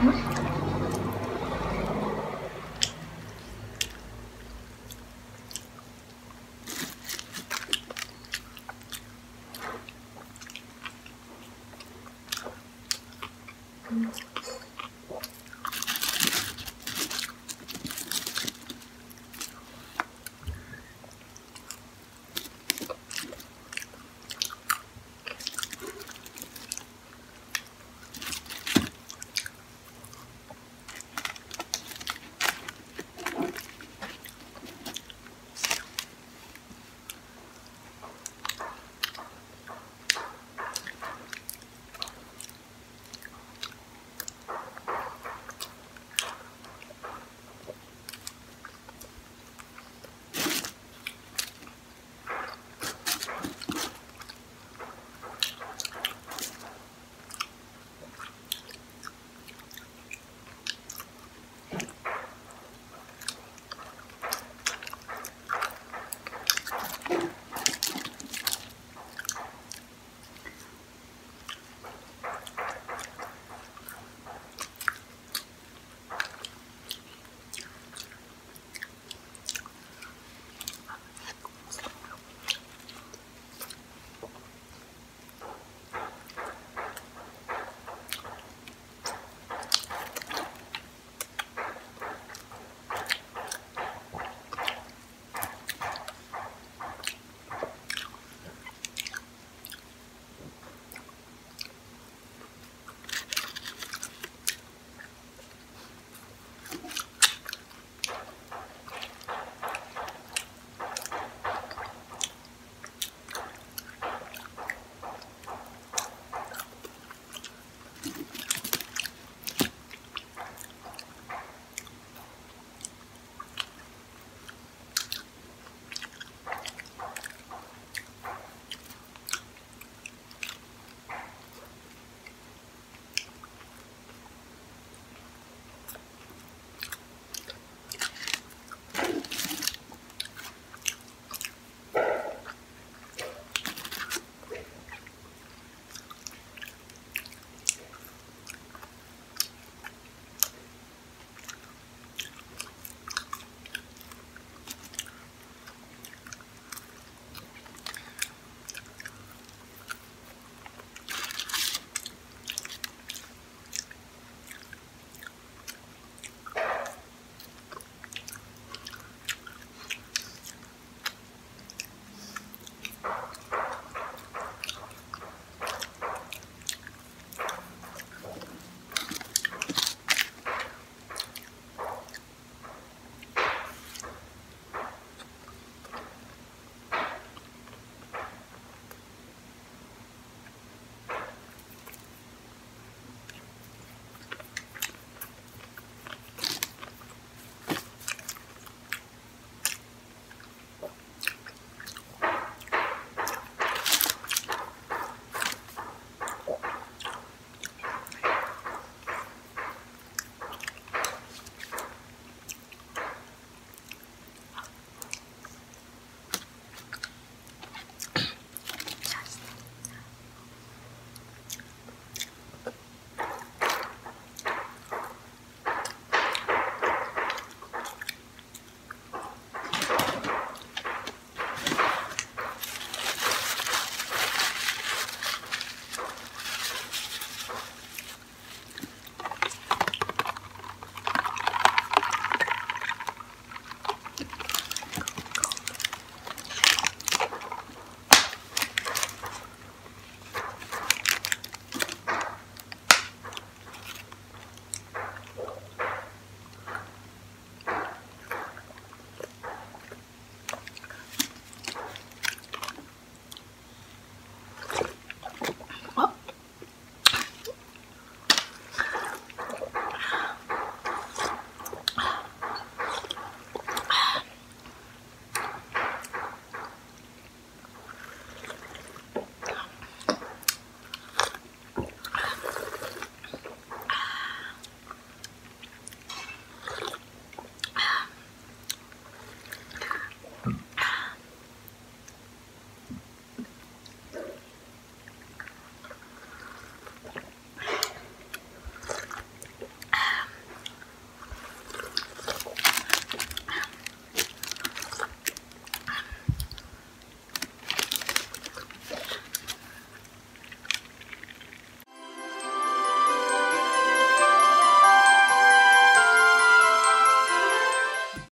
Mm-hmm.